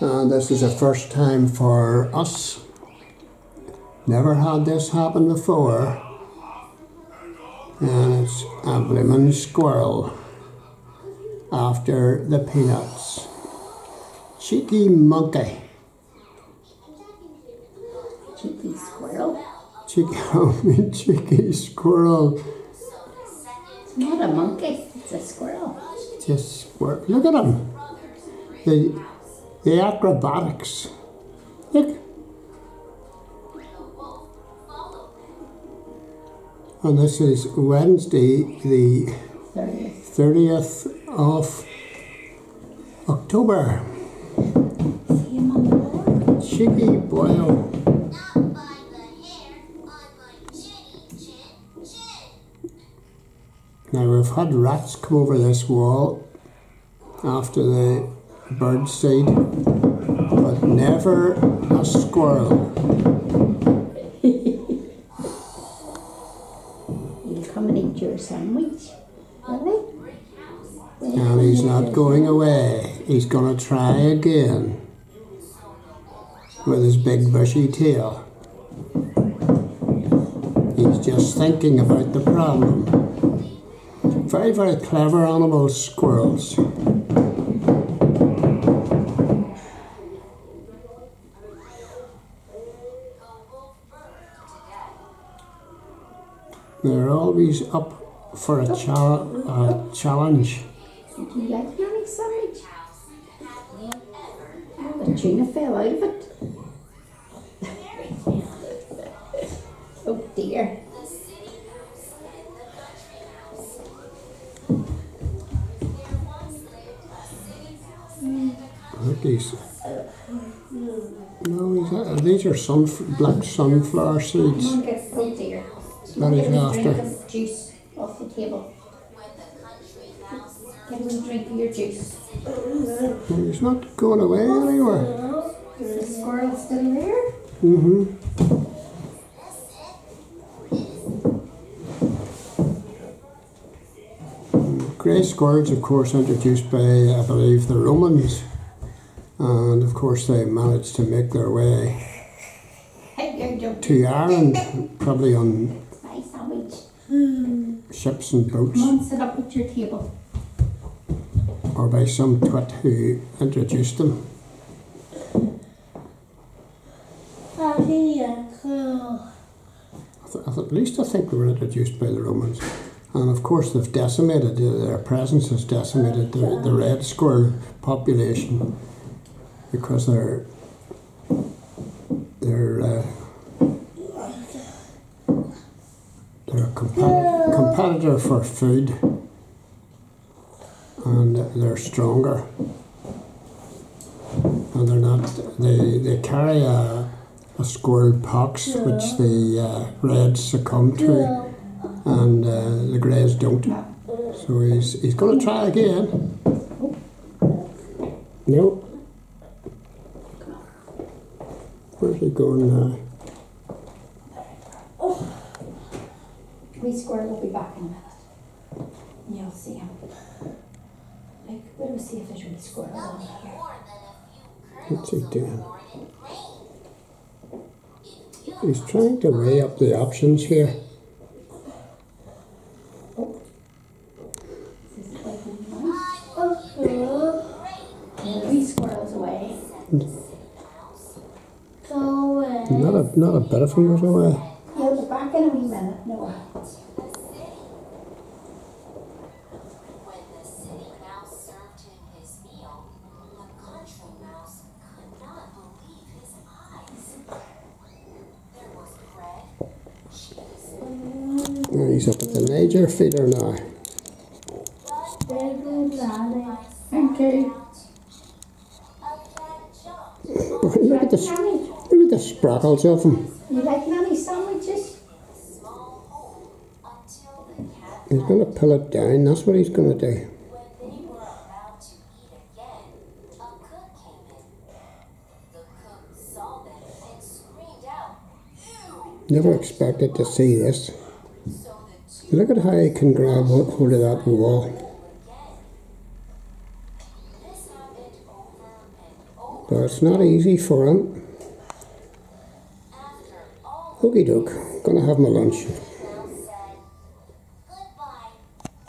And this is the first time for us. Never had this happen before. And it's a blooming squirrel after the peanuts. Cheeky monkey. Cheeky squirrel. Cheeky, oh, me cheeky squirrel. It's not a monkey, it's a squirrel. Just squirrel. Look at him. The, the acrobatics. Look. And this is Wednesday, the 30th. 30th of October. Chin chin. Now we've had rats come over this wall after the bird seed, but never a squirrel. He'll come and eat your sandwich. Really? And he's not going away. He's going to try again with his big bushy tail. He's just thinking about the problem. Very, very clever animals, squirrels. They're always up for a, cha- a challenge. Would you like sandwich? Oh, the tuna fell out of it. oh dear. He's. No, these are sunf- black sunflower seeds. Come on, get, oh dear. That Get is him a drink after. juice off the table. When the country mouse Get him a drink of your juice. He's not going away anywhere. Is the squirrel still there? hmm Grey squirrels, of course, introduced by, I believe, the Romans. And of course, they managed to make their way Hey, you're joking. to Ireland, probably on. Ships and boats, Come on, sit up at your table. or by some twit who introduced them. I th- I th- at least I think they were introduced by the Romans. And of course, they've decimated, uh, their presence has decimated the, the red squirrel population because they're, they're, uh, they're a compet- competitor for food and they're stronger. And they're not, they, they carry a, a squirrel pox which the uh, reds succumb to and uh, the greys don't. So he's, he's going to try again. No. Where's he going now? Wee squirrel will be back in a minute. You'll see him. Like, let me see if there's a squirrel on here. more than a few What's he doing? He's trying to weigh up the options here. This is quite nice. The wee squirrel's oh, away. Not a, not a bit of him was away. He'll be back in a wee minute. No. Cheese, he's up at the Niger feeder now. Thank you. Look at the, look at the sprockles of him. You like nanny sandwiches? small hole until the cat He's going to pull it down. That's what he's going to do. When they were about to eat again, a cook came in. The cook saw them and screamed out, Never expected to see this. Look at how he can grab hold of that wall. But it's not easy for him. Okey doke, gonna have my lunch.